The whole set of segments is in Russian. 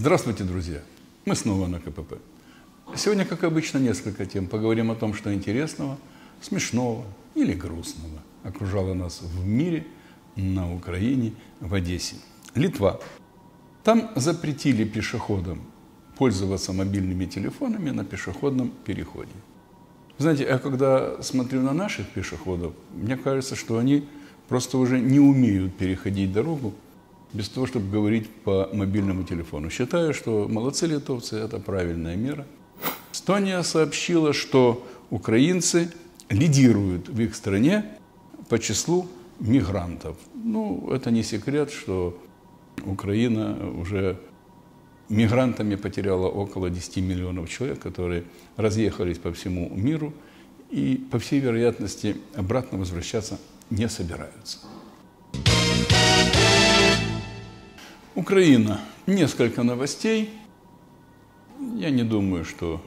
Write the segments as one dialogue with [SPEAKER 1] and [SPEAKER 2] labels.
[SPEAKER 1] Здравствуйте, друзья! Мы снова на КПП. Сегодня, как обычно, несколько тем. Поговорим о том, что интересного, смешного или грустного окружало нас в мире, на Украине, в Одессе. Литва. Там запретили пешеходам пользоваться мобильными телефонами на пешеходном переходе. Знаете, я когда смотрю на наших пешеходов, мне кажется, что они просто уже не умеют переходить дорогу без того, чтобы говорить по мобильному телефону. Считаю, что молодцы литовцы, это правильная мера. Эстония сообщила, что украинцы лидируют в их стране по числу мигрантов. Ну, это не секрет, что Украина уже мигрантами потеряла около 10 миллионов человек, которые разъехались по всему миру и, по всей вероятности, обратно возвращаться не собираются. Украина. Несколько новостей. Я не думаю, что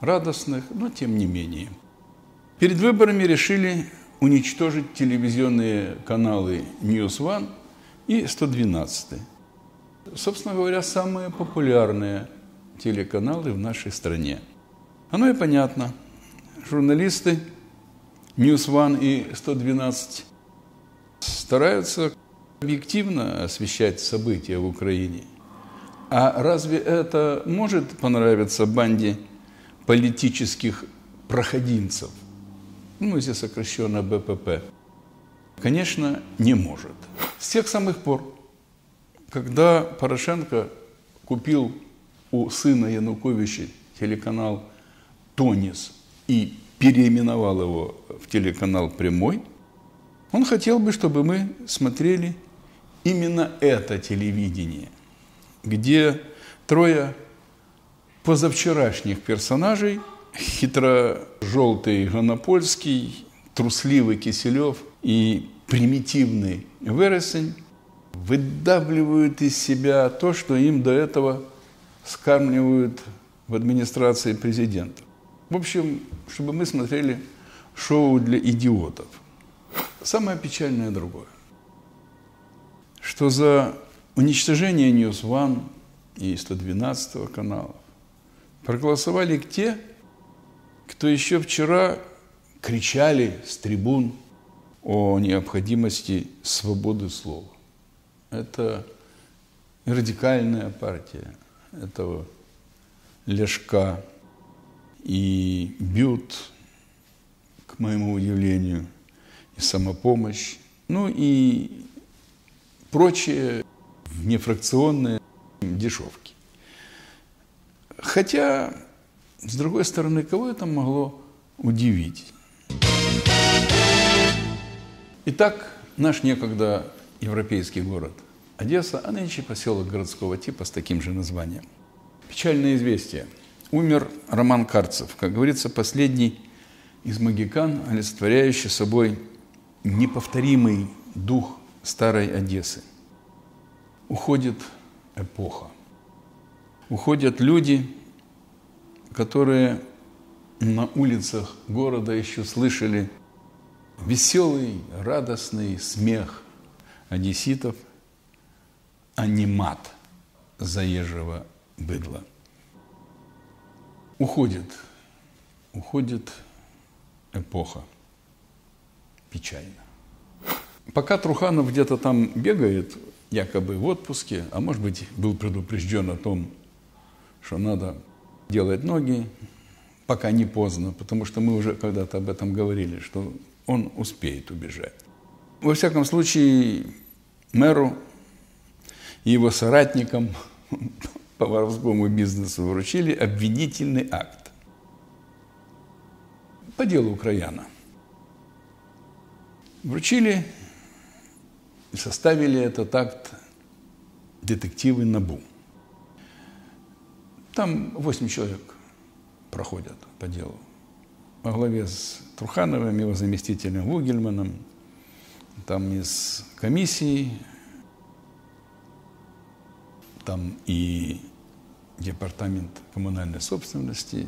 [SPEAKER 1] радостных, но тем не менее. Перед выборами решили уничтожить телевизионные каналы News One и 112. Собственно говоря, самые популярные телеканалы в нашей стране. Оно и понятно. Журналисты News One и 112 стараются объективно освещать события в Украине. А разве это может понравиться банде политических проходимцев? Ну, если сокращенно БПП. Конечно, не может. С тех самых пор, когда Порошенко купил у сына Януковича телеканал «Тонис» и переименовал его в телеканал «Прямой», он хотел бы, чтобы мы смотрели именно это телевидение, где трое позавчерашних персонажей, хитро-желтый Гонопольский, трусливый Киселев и примитивный Вересень, выдавливают из себя то, что им до этого скармливают в администрации президента. В общем, чтобы мы смотрели шоу для идиотов. Самое печальное другое что за уничтожение One и 112 каналов проголосовали те, кто еще вчера кричали с трибун о необходимости свободы слова. Это радикальная партия этого Лешка и Бют, к моему удивлению, и самопомощь, ну и прочие внефракционные дешевки. Хотя, с другой стороны, кого это могло удивить? Итак, наш некогда европейский город Одесса, а нынче поселок городского типа с таким же названием. Печальное известие. Умер Роман Карцев, как говорится, последний из магикан, олицетворяющий собой неповторимый дух старой Одессы. Уходит эпоха. Уходят люди, которые на улицах города еще слышали веселый, радостный смех одесситов, а не мат заезжего быдла. Уходит, уходит эпоха. Печально. Пока Труханов где-то там бегает, якобы в отпуске, а может быть, был предупрежден о том, что надо делать ноги, пока не поздно, потому что мы уже когда-то об этом говорили, что он успеет убежать. Во всяком случае, мэру и его соратникам по воровскому бизнесу вручили обвинительный акт по делу Украина. Вручили и составили этот акт детективы НАБУ. Там 8 человек проходят по делу. Во главе с Трухановым, его заместителем Вугельманом, там из комиссии, там и департамент коммунальной собственности,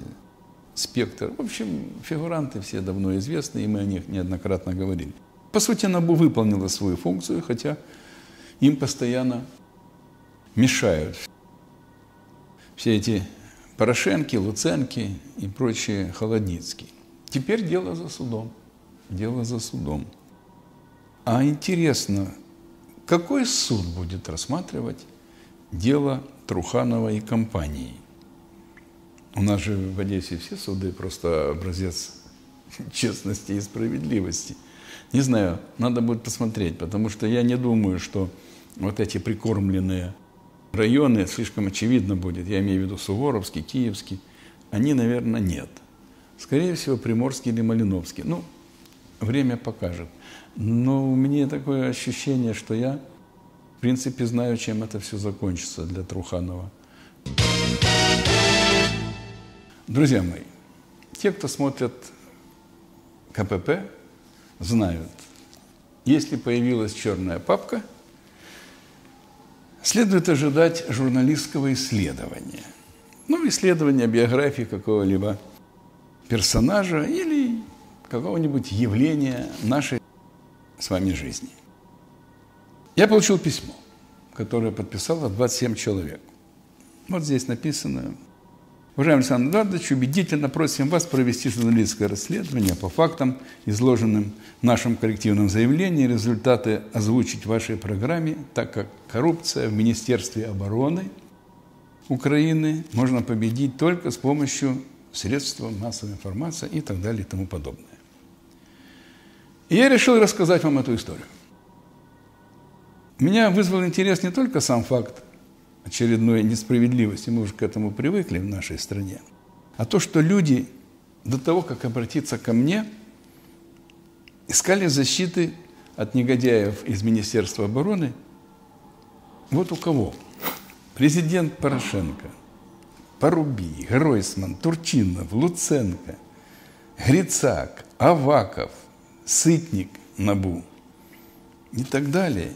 [SPEAKER 1] спектр. В общем, фигуранты все давно известны, и мы о них неоднократно говорили. По сути, НАБУ выполнила свою функцию, хотя им постоянно мешают. все эти Порошенки, Луценки и прочие Холодницкие. Теперь дело за судом. Дело за судом. А интересно, какой суд будет рассматривать дело Труханова и компании? У нас же в Одессе все суды просто образец честности и справедливости. Не знаю, надо будет посмотреть, потому что я не думаю, что вот эти прикормленные районы, слишком очевидно будет, я имею в виду Суворовский, Киевский, они, наверное, нет. Скорее всего, Приморский или Малиновский. Ну, время покажет. Но у меня такое ощущение, что я, в принципе, знаю, чем это все закончится для Труханова. Друзья мои, те, кто смотрят КПП, знают, если появилась черная папка, следует ожидать журналистского исследования. Ну, исследования биографии какого-либо персонажа или какого-нибудь явления нашей с вами жизни. Я получил письмо, которое подписало 27 человек. Вот здесь написано Уважаемый Александр Эдуардович, убедительно просим вас провести журналистское расследование по фактам, изложенным в нашем коллективном заявлении, результаты озвучить в вашей программе, так как коррупция в Министерстве обороны Украины можно победить только с помощью средств массовой информации и так далее и тому подобное. И я решил рассказать вам эту историю. Меня вызвал интерес не только сам факт очередной несправедливости, мы уже к этому привыкли в нашей стране, а то, что люди до того, как обратиться ко мне, искали защиты от негодяев из Министерства обороны. Вот у кого? Президент Порошенко, Поруби, Гройсман, Турчинов, Луценко, Грицак, Аваков, Сытник, Набу и так далее.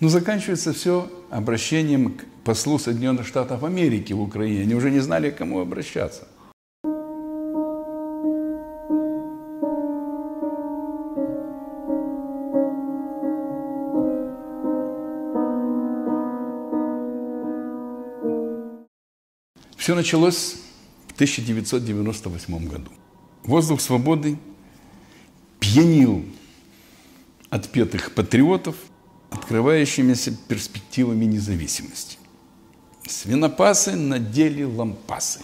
[SPEAKER 1] Но заканчивается все обращением к послу Соединенных Штатов Америки в Украине. Они уже не знали, к кому обращаться. Все началось в 1998 году. Воздух свободы пьянил отпетых патриотов, открывающимися перспективами независимости. Свинопасы надели лампасы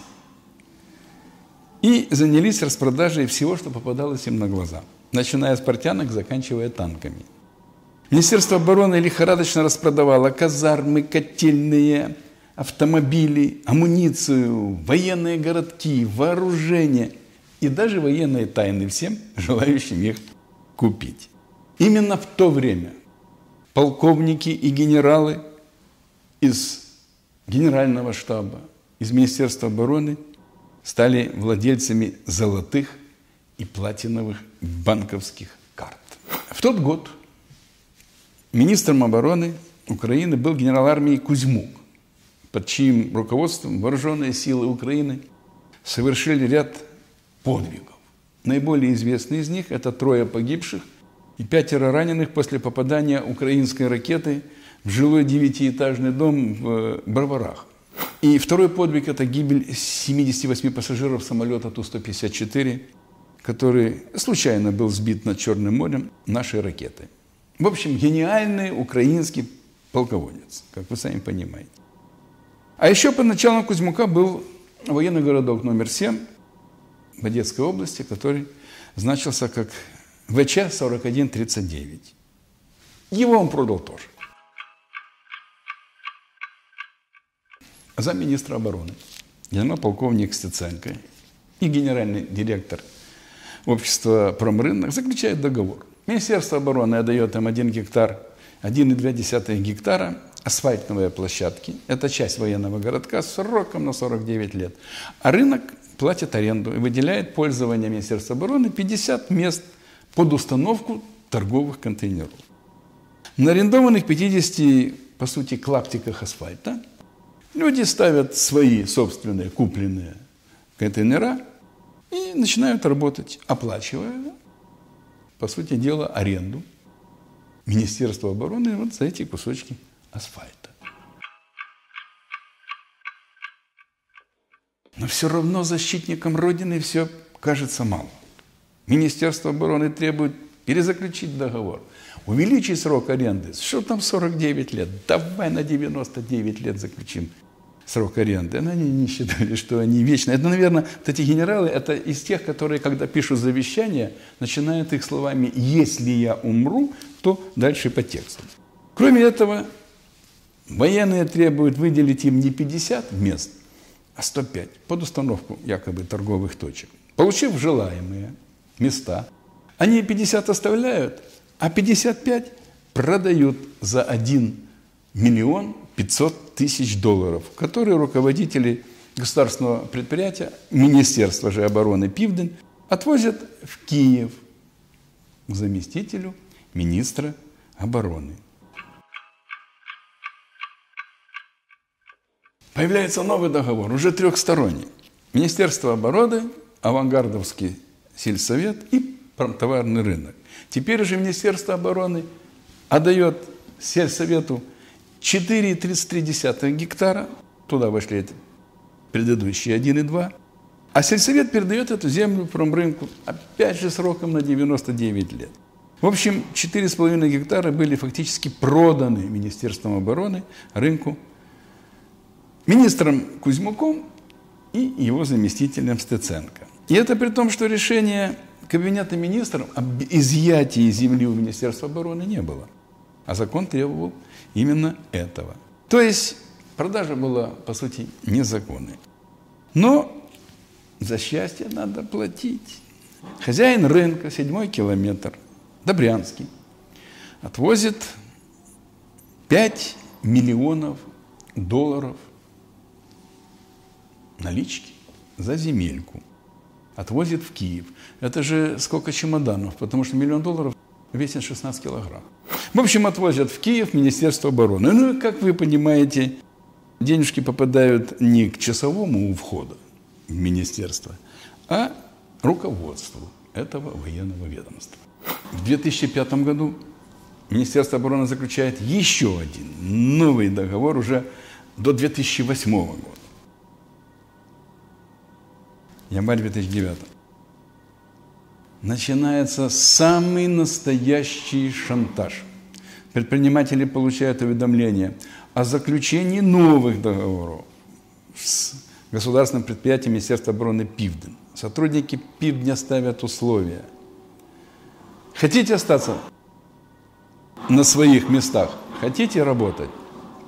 [SPEAKER 1] и занялись распродажей всего, что попадалось им на глаза, начиная с портянок, заканчивая танками. Министерство обороны лихорадочно распродавало казармы, котельные, автомобили, амуницию, военные городки, вооружение и даже военные тайны всем, желающим их купить. Именно в то время полковники и генералы из Генерального штаба, из Министерства обороны стали владельцами золотых и платиновых банковских карт. В тот год министром обороны Украины был генерал армии Кузьмук, под чьим руководством вооруженные силы Украины совершили ряд подвигов. Наиболее известный из них – это трое погибших и пятеро раненых после попадания украинской ракеты – в жилой девятиэтажный дом в э, Броварах. И второй подвиг – это гибель 78 пассажиров самолета Ту-154, который случайно был сбит над Черным морем нашей ракетой. В общем, гениальный украинский полководец, как вы сами понимаете. А еще под началом Кузьмука был военный городок номер 7 в Одесской области, который значился как ВЧ-4139. Его он продал тоже. Замминистра обороны, генерал-полковник Стеценко и генеральный директор общества «Промрынок» заключают договор. Министерство обороны отдает им 1 гектар, 1,2 гектара асфальтовые площадки. Это часть военного городка с сроком на 49 лет. А рынок платит аренду и выделяет пользование Министерства обороны 50 мест под установку торговых контейнеров. На арендованных 50, по сути, клаптиках асфальта – Люди ставят свои собственные купленные контейнера и начинают работать, оплачивая, по сути дела, аренду Министерства обороны вот за эти кусочки асфальта. Но все равно защитникам Родины все кажется мало. Министерство обороны требует перезаключить договор, увеличить срок аренды. Что там 49 лет? Давай на 99 лет заключим срок аренды. Но они не считали, что они вечные. Это, наверное, вот эти генералы, это из тех, которые, когда пишут завещание, начинают их словами «если я умру», то дальше по тексту. Кроме этого, военные требуют выделить им не 50 мест, а 105 под установку якобы торговых точек. Получив желаемые места, они 50 оставляют, а 55 продают за 1 миллион 500 тысяч долларов, которые руководители государственного предприятия, Министерства же обороны Пивден, отвозят в Киев к заместителю министра обороны. Появляется новый договор, уже трехсторонний. Министерство обороны, авангардовский сельсовет и промтоварный рынок. Теперь же Министерство обороны отдает сельсовету 4,33 гектара, туда вошли эти предыдущие 1,2, а сельсовет передает эту землю промрынку, опять же, сроком на 99 лет. В общем, 4,5 гектара были фактически проданы Министерством обороны рынку министром Кузьмуком и его заместителем Стеценко. И это при том, что решение Кабинета министров об изъятии земли у Министерства обороны не было. А закон требовал именно этого. То есть продажа была, по сути, незаконной. Но за счастье надо платить. Хозяин рынка, седьмой километр, Добрянский, отвозит 5 миллионов долларов налички за земельку. Отвозит в Киев. Это же сколько чемоданов, потому что миллион долларов весит 16 килограмм. В общем, отвозят в Киев Министерство обороны. Ну, как вы понимаете, денежки попадают не к часовому у входа в министерство, а руководству этого военного ведомства. В 2005 году Министерство обороны заключает еще один новый договор уже до 2008 года. Январь 2009 начинается самый настоящий шантаж. Предприниматели получают уведомления о заключении новых договоров с государственным предприятием Министерства обороны Пивден. Сотрудники Пивдня ставят условия. Хотите остаться на своих местах? Хотите работать?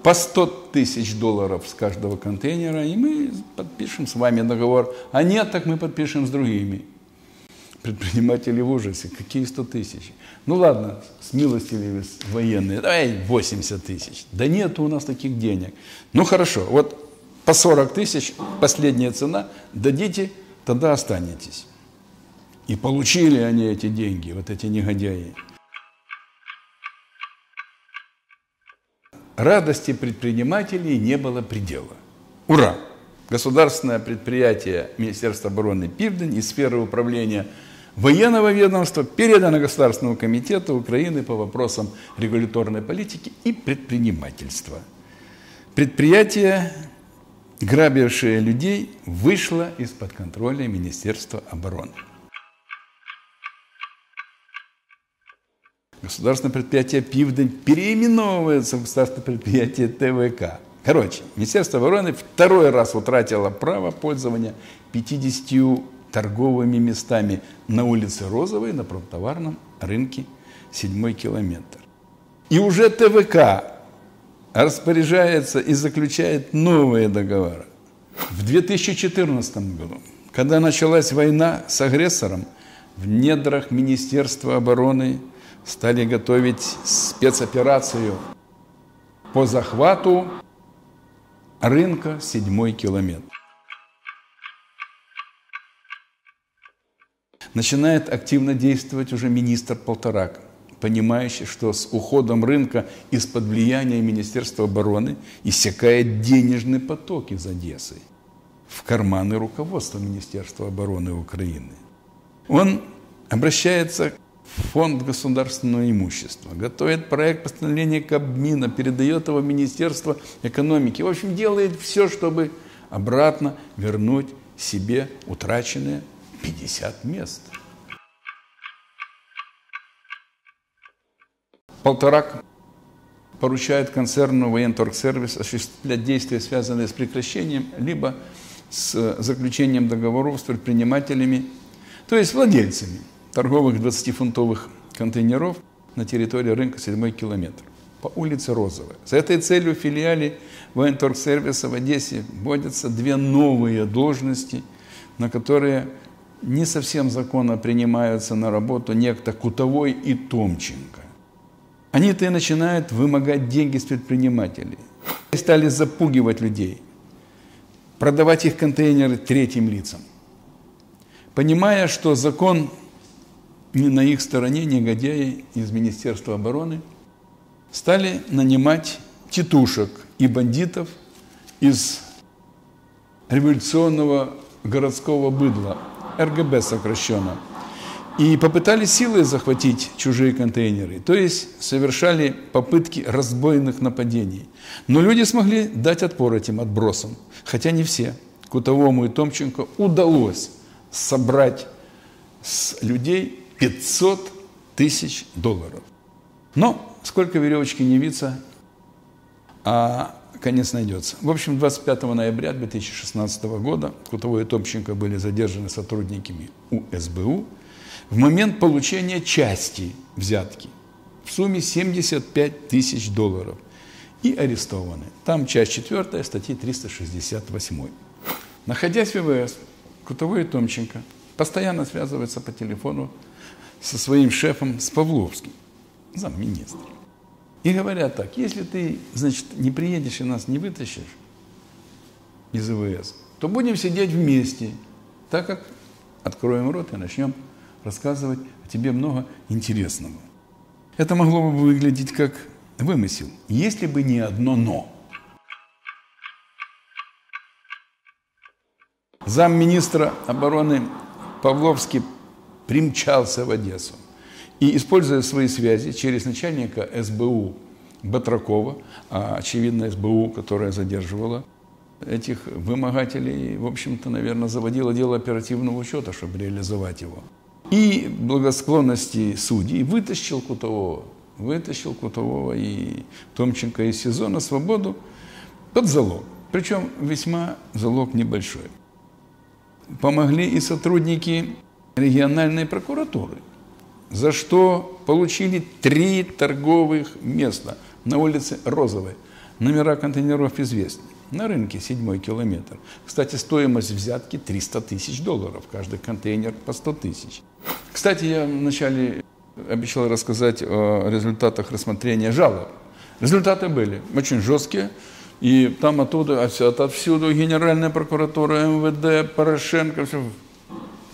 [SPEAKER 1] По 100 тысяч долларов с каждого контейнера, и мы подпишем с вами договор. А нет, так мы подпишем с другими. Предприниматели в ужасе. Какие 100 тысяч? Ну ладно, с смилостивились военные. Давай 80 тысяч. Да нет у нас таких денег. Ну хорошо, вот по 40 тысяч последняя цена. Дадите, тогда останетесь. И получили они эти деньги, вот эти негодяи. Радости предпринимателей не было предела. Ура! Государственное предприятие Министерства обороны Пивдень и сфера управления военного ведомства передано Государственному комитету Украины по вопросам регуляторной политики и предпринимательства. Предприятие, грабившее людей, вышло из-под контроля Министерства обороны. Государственное предприятие «Пивдень» переименовывается в государственное предприятие ТВК. Короче, Министерство обороны второй раз утратило право пользования 50 торговыми местами на улице Розовой, на промтоварном рынке седьмой километр. И уже ТВК распоряжается и заключает новые договоры. В 2014 году, когда началась война с агрессором, в недрах Министерства обороны стали готовить спецоперацию по захвату рынка седьмой километр. Начинает активно действовать уже министр Полторак, понимающий, что с уходом рынка из-под влияния Министерства обороны иссякает денежный поток из Одессы в карманы руководства Министерства обороны Украины. Он обращается в Фонд государственного имущества, готовит проект постановления Кабмина, передает его Министерство экономики. В общем, делает все, чтобы обратно вернуть себе утраченные 50 мест. Полторак поручает концерну военторгсервис осуществлять действия, связанные с прекращением, либо с заключением договоров с предпринимателями, то есть владельцами торговых 20-фунтовых контейнеров на территории рынка 7 километр по улице Розовая. С этой целью в филиале военторгсервиса в Одессе вводятся две новые должности, на которые не совсем законно принимаются на работу некто Кутовой и Томченко. Они-то и начинают вымогать деньги с предпринимателей. И стали запугивать людей, продавать их контейнеры третьим лицам. Понимая, что закон не на их стороне, негодяи из Министерства обороны стали нанимать тетушек и бандитов из революционного городского быдла, РГБ сокращенно – и попытались силой захватить чужие контейнеры, то есть совершали попытки разбойных нападений. Но люди смогли дать отпор этим отбросам, хотя не все. Кутовому и Томченко удалось собрать с людей 500 тысяч долларов. Но сколько веревочки не виться, а конец найдется. В общем, 25 ноября 2016 года Кутовой и Томченко были задержаны сотрудниками УСБУ в момент получения части взятки в сумме 75 тысяч долларов и арестованы. Там часть 4 статьи 368. Находясь в ВВС, Кутовой и Томченко постоянно связываются по телефону со своим шефом, с Павловским, замминистра. И говорят так, если ты, значит, не приедешь и нас не вытащишь из ВВС, то будем сидеть вместе, так как откроем рот и начнем рассказывать о тебе много интересного. Это могло бы выглядеть как вымысел, если бы не одно «но». Замминистра обороны Павловский примчался в Одессу и, используя свои связи через начальника СБУ Батракова, а очевидно СБУ, которая задерживала этих вымогателей, в общем-то, наверное, заводила дело оперативного учета, чтобы реализовать его – и благосклонности судей вытащил Кутового, вытащил Кутового и Томченко из СИЗО на свободу под залог. Причем весьма залог небольшой. Помогли и сотрудники региональной прокуратуры, за что получили три торговых места на улице Розовой. Номера контейнеров известны на рынке седьмой километр. Кстати, стоимость взятки 300 тысяч долларов, каждый контейнер по 100 тысяч. Кстати, я вначале обещал рассказать о результатах рассмотрения жалоб. Результаты были очень жесткие, и там оттуда, отовсюду Генеральная прокуратура, МВД, Порошенко, все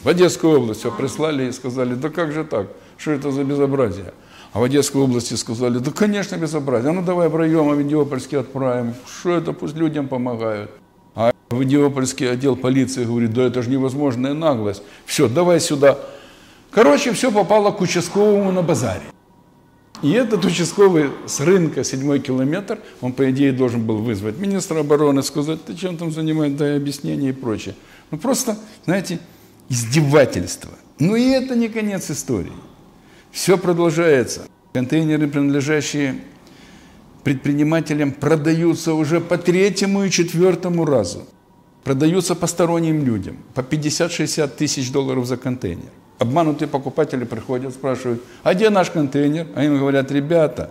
[SPEAKER 1] в Одесскую область все прислали и сказали, да как же так, что это за безобразие? А в Одесской области сказали, да, конечно, безобразие. А ну давай в район а Авидиопольский отправим. Что это, пусть людям помогают. А Авидиопольский отдел полиции говорит, да это же невозможная наглость. Все, давай сюда. Короче, все попало к участковому на базаре. И этот участковый с рынка, седьмой километр, он, по идее, должен был вызвать министра обороны, сказать, ты чем там занимаешься, дай объяснение и прочее. Ну, просто, знаете, издевательство. Но и это не конец истории. Все продолжается. Контейнеры, принадлежащие предпринимателям, продаются уже по третьему и четвертому разу. Продаются посторонним людям по 50-60 тысяч долларов за контейнер. Обманутые покупатели приходят, спрашивают, а где наш контейнер? А им говорят, ребята,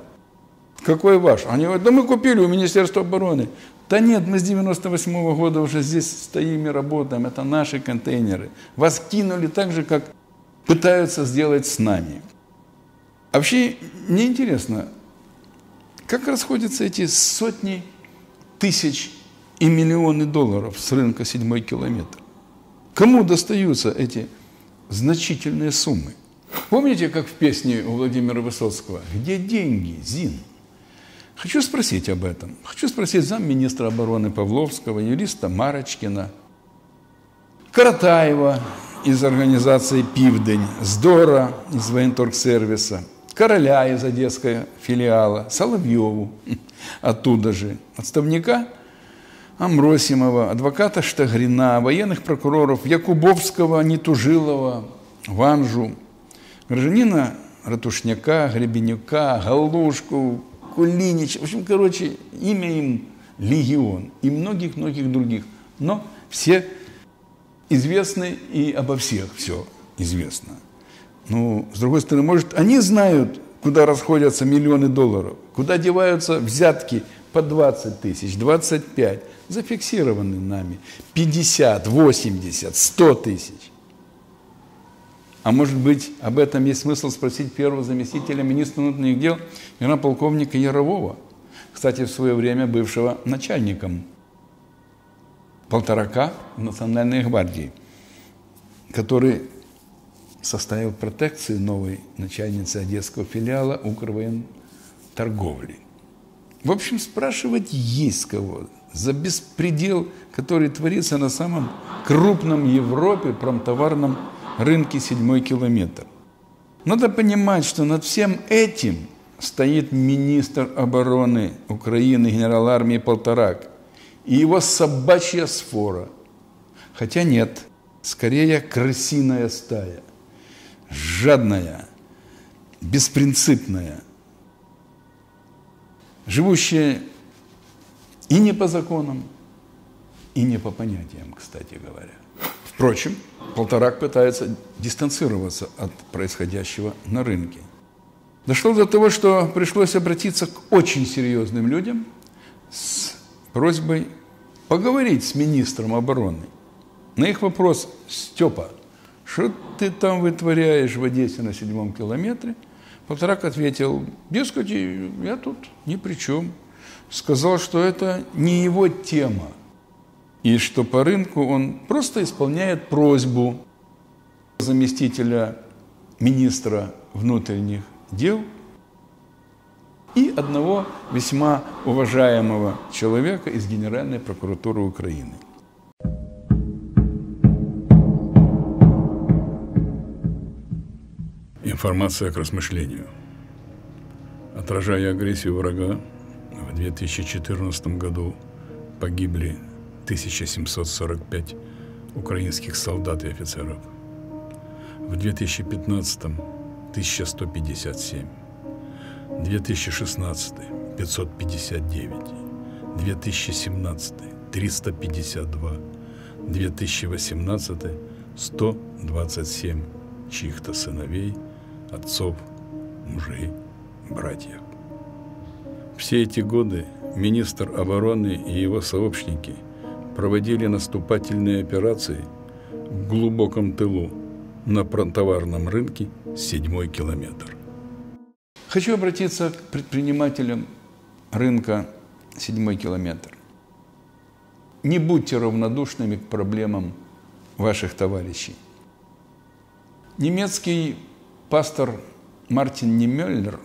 [SPEAKER 1] какой ваш? Они говорят, да мы купили у Министерства обороны. Да нет, мы с 98 -го года уже здесь стоим и работаем, это наши контейнеры. Вас кинули так же, как пытаются сделать с нами. А вообще, мне интересно, как расходятся эти сотни тысяч и миллионы долларов с рынка седьмой километр? Кому достаются эти значительные суммы? Помните, как в песне у Владимира Высоцкого «Где деньги, Зин?» Хочу спросить об этом. Хочу спросить замминистра обороны Павловского, юриста Марочкина, Каратаева из организации «Пивдень», Здора из военторгсервиса, Короля из Одесского филиала, Соловьеву оттуда же, отставника, Амросимова, адвоката Штагрина, военных прокуроров Якубовского, Нетужилова, Ванжу, гражданина Ратушняка, Гребенюка, Галушку, Кулинич. В общем, короче, имя им легион и многих-многих других. Но все известны и обо всех все известно. Ну, с другой стороны, может, они знают, куда расходятся миллионы долларов, куда деваются взятки по 20 тысяч, 25, зафиксированы нами, 50, 80, 100 тысяч. А может быть, об этом есть смысл спросить первого заместителя министра внутренних дел, генерал-полковника Ярового, кстати, в свое время бывшего начальником полторака Национальной гвардии, который составил протекцию новой начальницы Одесского филиала Укрвоен торговли. В общем, спрашивать есть кого за беспредел, который творится на самом крупном Европе промтоварном рынке седьмой километр. Надо понимать, что над всем этим стоит министр обороны Украины, генерал армии Полторак, и его собачья сфора. Хотя нет, скорее крысиная стая, жадная, беспринципная, живущая и не по законам, и не по понятиям, кстати говоря. Впрочем, Полторак пытается дистанцироваться от происходящего на рынке. Дошло до того, что пришлось обратиться к очень серьезным людям с просьбой поговорить с министром обороны. На их вопрос «Степа, что ты там вытворяешь в Одессе на седьмом километре?» Полторак ответил «Дескать, я тут ни при чем». Сказал, что это не его тема – и что по рынку он просто исполняет просьбу заместителя министра внутренних дел и одного весьма уважаемого человека из Генеральной прокуратуры Украины. Информация к размышлению. Отражая агрессию врага, в 2014 году погибли 1745 украинских солдат и офицеров. В 2015 1157, 2016 559, 2017 352, 2018 127 чьих-то сыновей, отцов, мужей, братьев. Все эти годы министр обороны и его сообщники – проводили наступательные операции в глубоком тылу на товарном рынке седьмой километр. Хочу обратиться к предпринимателям рынка седьмой километр. Не будьте равнодушными к проблемам ваших товарищей. Немецкий пастор Мартин Немеллер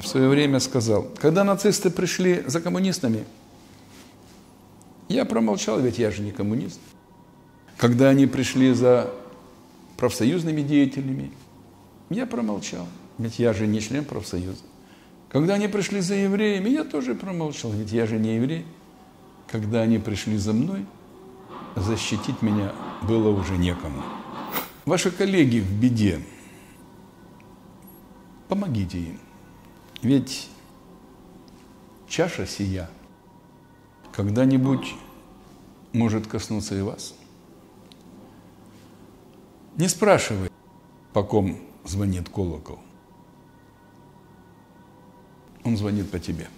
[SPEAKER 1] в свое время сказал, когда нацисты пришли за коммунистами – я промолчал, ведь я же не коммунист. Когда они пришли за профсоюзными деятелями, я промолчал, ведь я же не член профсоюза. Когда они пришли за евреями, я тоже промолчал, ведь я же не еврей. Когда они пришли за мной, защитить меня было уже некому. Ваши коллеги в беде, помогите им. Ведь чаша сия – когда-нибудь может коснуться и вас. Не спрашивай, по ком звонит колокол. Он звонит по тебе.